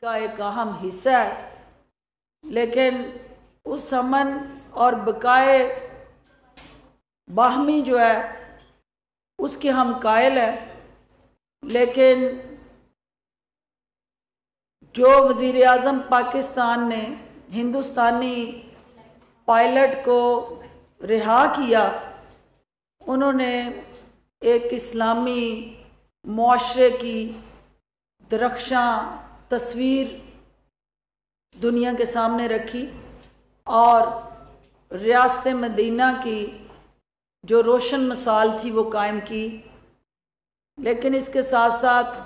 کا ایک اہم حصہ ہے۔ لیکن اس امن اور بقائے باہمی جو ہے، اس کے ہم قائل ہیں۔ لیکن جو وزیر اعظم پاکستان نے ہندوستانی پائلٹ کو رہا کیا، انہوں نے ایک اسلامی معاشرے کی درخشاں تصویر دنیا کے سامنے رکھی اور ریاست مدینہ کی جو روشن مثال تھی وہ قائم کی۔ لیکن اس کے ساتھ ساتھ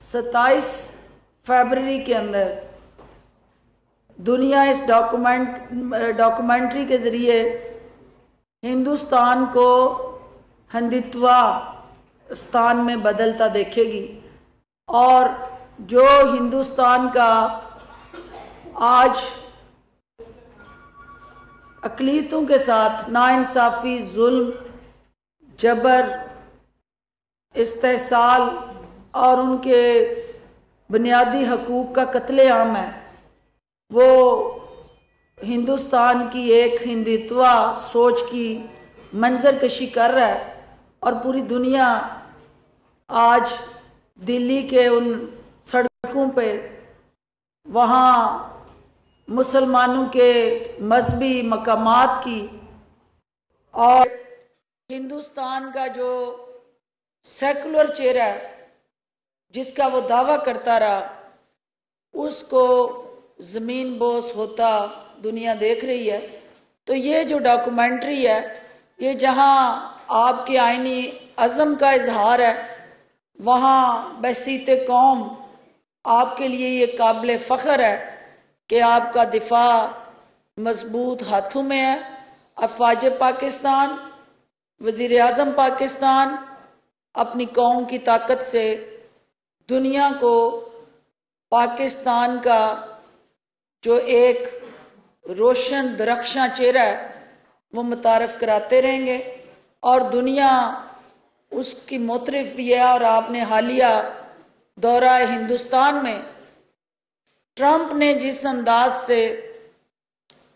ستائیس فیبرری کے اندر دنیا اس ڈاکومنٹ، ڈاکومنٹری کے ذریعے ہندوستان کو ہندتوا استان میں بدلتا دیکھے گی اور جو ہندوستان کا آج اقلیتوں کے ساتھ ناانصافی، ظلم، جبر، استحصال اور ان کے بنیادی حقوق کا قتل عام ہے، وہ ہندوستان کی ایک ہندتوا سوچ کی منظر کشی کر رہا ہے اور پوری دنیا آج دلی کے ان پہ، وہاں مسلمانوں کے مذہبی مقامات کی اور ہندوستان کا جو سیکولر چہرہ ہے جس کا وہ دعویٰ کرتا رہا، اس کو زمین بوس ہوتا دنیا دیکھ رہی ہے۔ تو یہ جو ڈاکومنٹری ہے، یہ جہاں آپ کے آئینی عزم کا اظہار ہے، وہاں بحثیت قوم آپ کے لیے یہ قابل فخر ہے کہ آپ کا دفاع مضبوط ہاتھوں میں ہے۔ افواج پاکستان وزیر اعظم پاکستان اپنی قوم کی طاقت سے دنیا کو پاکستان کا جو ایک روشن درخشاں چہرہ ہے، وہ متعارف کراتے رہیں گے۔ اور دنیا اس کی موترف بھی ہے اور آپ نے حالیہ دورہ ہندوستان میں ٹرمپ نے جس انداز سے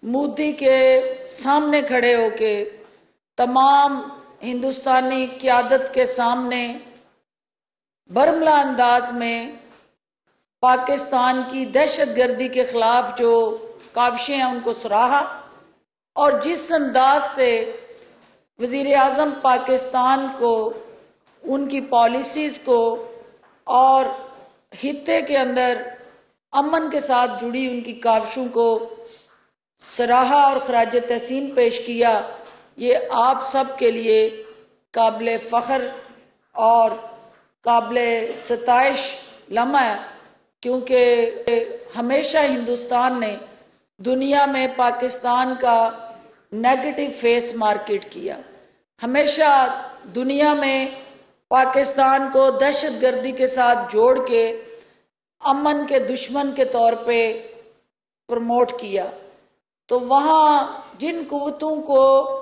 مودی کے سامنے کھڑے ہو کے تمام ہندوستانی قیادت کے سامنے برملا انداز میں پاکستان کی دہشت گردی کے خلاف جو کاوشیں ہیں ان کو سراہا اور جس انداز سے وزیر اعظم پاکستان کو ان کی پالیسیز کو اور خطے کے اندر امن کے ساتھ جڑی ان کی کاوشوں کو سراہا اور خراج تحسین پیش کیا، یہ آپ سب کے لیے قابل فخر اور قابل ستائش لمحہ ہے، کیونکہ ہمیشہ ہندوستان نے دنیا میں پاکستان کا نیگیٹو فیس مارکیٹ کیا۔ ہمیشہ دنیا میں پاکستان کو دہشت گردی کے ساتھ جوڑ کے امن کے دشمن کے طور پہ پروموٹ کیا۔ تو وہاں جن قوتوں کو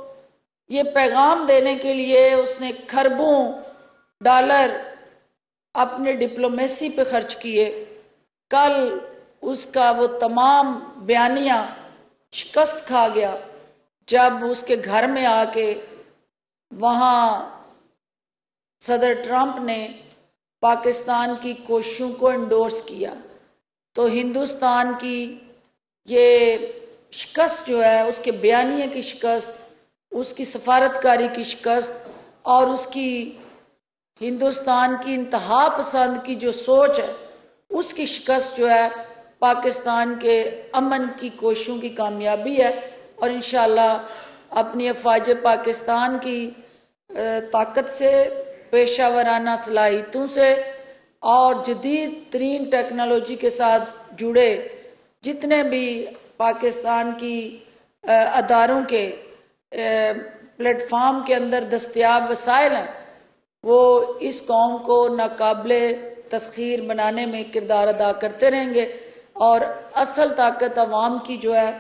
یہ پیغام دینے کے لیے اس نے کھربوں ڈالر اپنے ڈپلومیسی پہ خرچ کیے۔ کل اس کا وہ تمام بیانیاں شکست کھا گیا۔ جب اس کے گھر میں آ کے وہاں صدر ٹرمپ نے پاکستان کی کوششوں کو انڈورس کیا۔ تو ہندوستان کی یہ شکست جو ہے، اس کے بیانیے کی شکست، اس کی سفارتکاری کی شکست اور اس کی ہندوستان کی انتہا پسند کی جو سوچ ہے، اس کی شکست جو ہے، پاکستان کے امن کی کوششوں کی کامیابی ہے۔ اور انشاءاللہ اپنی افواج پاکستان کی طاقت سے پیشہ ورانہ صلاحیتوں سے اور جدید ترین ٹیکنالوجی کے ساتھ جڑے جتنے بھی پاکستان کی اداروں کے پلیٹ فارم کے اندر دستیاب وسائل ہیں، وہ اس قوم کو ناقابل تسخیر بنانے میں کردار ادا کرتے رہیں گے اور اصل طاقت عوام کی جو ہے،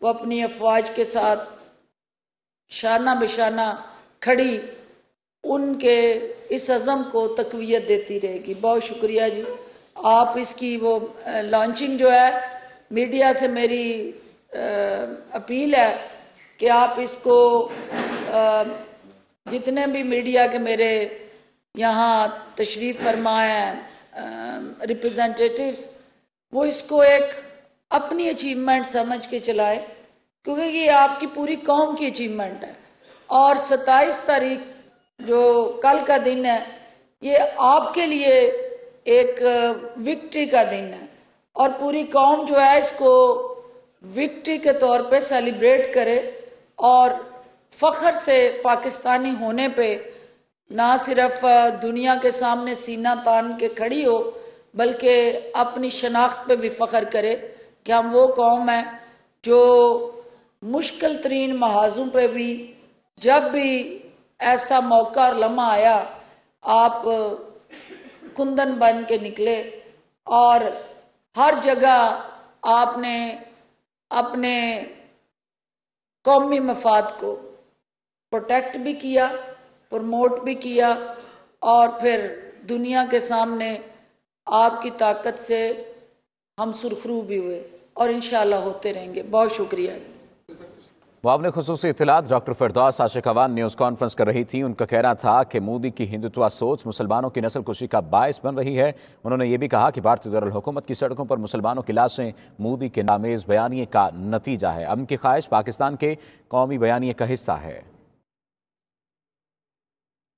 وہ اپنی افواج کے ساتھ شانہ بشانہ کھڑی ان کے اس عزم کو تقویت دیتی رہے گی۔ بہت شکریہ جی۔ آپ اس کی وہ لانچنگ جو ہے میڈیا سے میری اپیل ہے کہ آپ اس کو جتنے بھی میڈیا کے میرے یہاں تشریف فرما ہیں ریپرزینٹیٹیوز وہ اس کو ایک اپنی اچیومنٹ سمجھ کے چلائے، کیونکہ یہ آپ کی پوری قوم کی اچیومنٹ ہے۔ اور ستائیس تاریخ جو کل کا دن ہے، یہ آپ کے لیے ایک وکٹری کا دن ہے۔ اور پوری قوم جو ہے، اس کو وکٹری کے طور پہ سیلیبریٹ کرے۔ اور فخر سے پاکستانی ہونے پہ نہ صرف دنیا کے سامنے سینہ تان کے کھڑی ہو، بلکہ اپنی شناخت پہ بھی فخر کرے کہ ہم وہ قوم ہیں جو مشکل ترین محاذوں پہ بھی، جب بھی ایسا موقع اور لمحہ آیا، آپ کندن بن کے نکلے اور ہر جگہ آپ نے اپنے قومی مفاد کو پروٹیکٹ بھی کیا پروموٹ بھی کیا اور پھر دنیا کے سامنے آپ کی طاقت سے ہم سرخرو بھی ہوئے اور انشاءاللہ ہوتے رہیں گے۔ بہت شکریہ۔ معاون خصوصی اطلاعات doctor Firdous Ashiq Awan news conference کر رہی تھی ان کا کہنا تھا کہ مودی کی ہندوتوا سوچ مسلمانوں کی نسل کشی کا باعث بن رہی ہے۔ انہوں نے یہ بھی کہا کہ بھارتی دارالحکومت کی سڑکوں پر مسلمانوں کی لاشیں مودی کے نامیز بیانیے کا نتیجہ ہے۔ ام کی خواہش پاکستان کے قومی بیانیے کا حصہ ہے۔